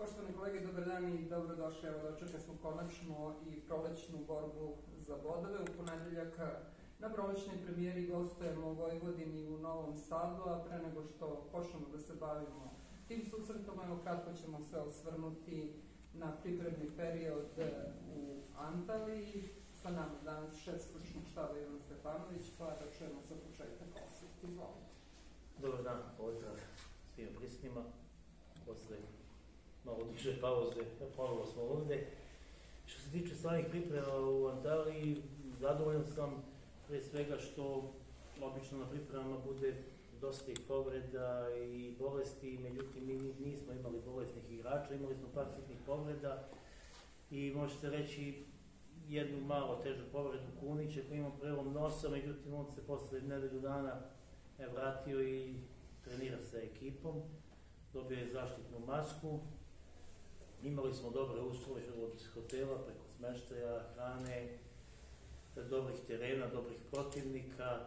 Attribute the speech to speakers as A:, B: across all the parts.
A: Poštovani kolege, dobar dan i dobrodošli. Evo, dočekali smo konačno i prolećnu borbu za bodove. U ponedeljak na prolećnoj premijeri gostujemo u Vojvodini u Novom Sadu, a pre nego što počnemo da se bavimo tim susretom, evo kratko ćemo se osvrnuti na pripremni period u Antaliji. Sa nama danas šef stručnog štaba Ivan Stefanović, pa da čujemo za početak osvrt. Izvolite.
B: Dobar dan, pozdrav svim prisutnima. Posle malo duže pauze, ponovo smo ovde. Što se tiče samih priprema u Antaliji, zadovoljan sam pre svega što obično na pripremama bude dosta ih povreda i bolesti, međutim mi nismo imali bolesnih igrača, imali smo par sitnih povreda. I može se reći jednu malo težu povredu Kunića koji ima prelom nosa, međutim on se posle nedelju dana je vratio i trenira sa ekipom, dobio je zaštitnu masku, imali smo dobre uslove od hotela preko smeštaja, hrane, dobrih terena, dobrih protivnika,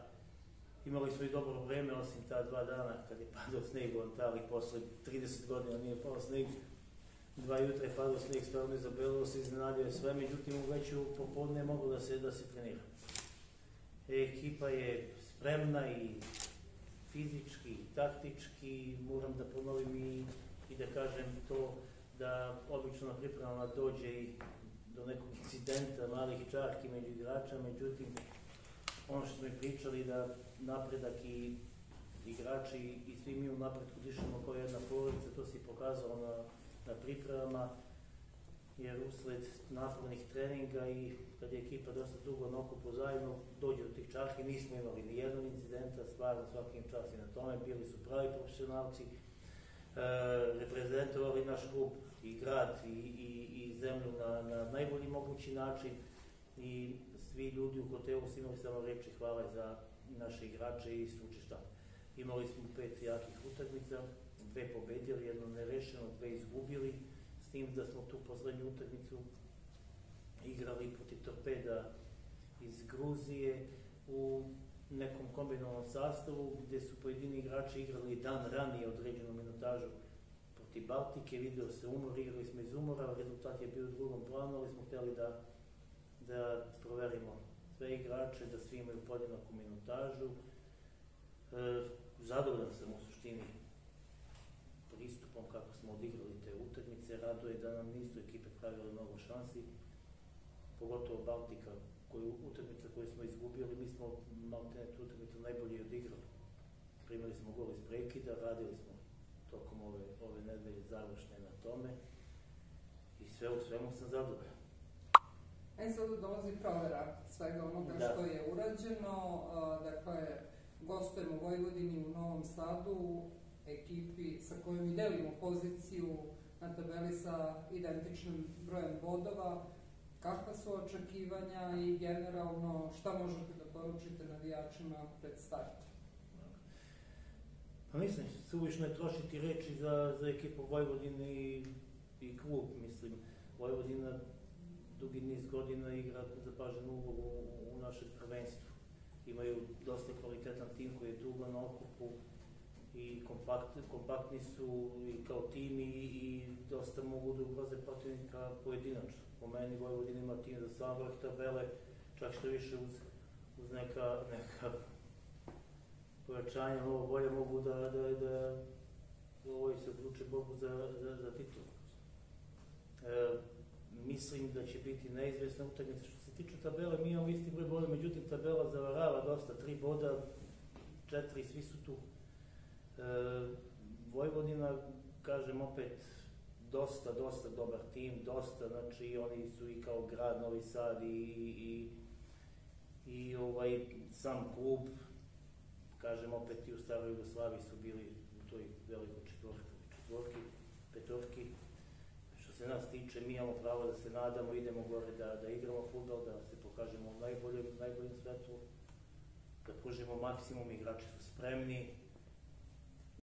B: imali smo i dobro vreme, osim ta dva dana kad je padao sneg u Antali, posle 30 godina nije pao sneg, dva jutra je padao sneg, stvarno izabelilo se, iznenadio je sve, međutim već u popodne je moglo da se, da se trenira. E, ekipa je spremna i fizički, i taktički, moram da ponovim i, i da kažem to da obično na pripremama dođe i do nekog incidenta, malih čarki među igrača, međutim, ono što smo i pričali da napredak i igrači i svi mi u napredku dišemo kao jedna porodica, to se i pokazalo na, na pripremama, jer usled napornih treninga i kad je ekipa dosta dugo na okupu zajedno, dođe do tih čarki, nismo imali ni jednog incidenta, stvarno svakim čas i na tome, bili su pravi profesionalci, reprezentovali naš klub i grad i, i, i zemlju na, na najbolji mogući način i svi ljudi u hotelu su imali samo reči hvala za naše igrače i stručni štab. Imali smo pet jakih utakmica, dve pobedili, jedno nerešeno, dve izgubili, s tim da smo tu poslednju utakmicu igrali protiv Torpeda iz Gruzije u nekom kombinovanom sastavu gde su pojedini igrači igrali dan ranije određenu minutažu protiv Baltike, video se umor, igrali smo iz umora, rezultat je bio u drugom planu, ali smo hteli da, da proverimo sve igrače, da svi imaju podjednaku minutažu. E, zadovoljan sam u suštini pristupom kako smo odigrali te utakmice, raduje da nam nisu ekipe pravile mnogo šansi, pogotovo Baltika, koju, utakmica koju smo izgubili, mi smo malo te tu utakmicu najbolje odigrali. Primali smo gol iz prekida, radili smo tokom ove, ove nedelje završne na tome i sve u svemu sam zadovoljan.
A: E sada dolazi provera svega onoga da. što je urađeno, dakle, gostujemo u Vojvodini u Novom Sadu, ekipi sa kojom i delimo poziciju na tabeli sa identičnim brojem bodova, kakva su očekivanja i generalno šta možete da poručite navijačima pred start?
B: Pa mislim, suvišno je trošiti reči za, za ekipu Vojvodine i, i klub, mislim. Vojvodina dugi niz godina igra zapaženu ulogu u, u našem prvenstvu. Imaju dosta kvalitetan tim koji je dugo na okupu i kompakt, kompaktni su i kao tim i, i dosta mogu da ugroze protivnika pojedinačno. Po meni Vojvodina ima tim za sam vrh tabele, čak što više uz, uz neka, neka pojačanja, mnogo bolje mogu da, da, da ovaj se odluče borbu za, za, za titul. E, mislim da će biti neizvesna utakmica. Što se tiče tabele, mi imamo isti broj boda, međutim tabela zavarava dosta, tri boda, četiri, svi su tu. E, Vojvodina, kažem opet, dosta, dosta dobar tim, dosta, znači oni su i kao grad Novi Sad i, i, i ovaj, sam klub, kažem opet i u staroj Jugoslaviji su bili u toj velikoj četvorki, četvorki, petorki. Što se nas tiče, mi imamo pravo da se nadamo, idemo gore da, da igramo futbol, da se pokažemo u najboljem, najboljem svetu, da pružimo maksimum, igrači su spremni,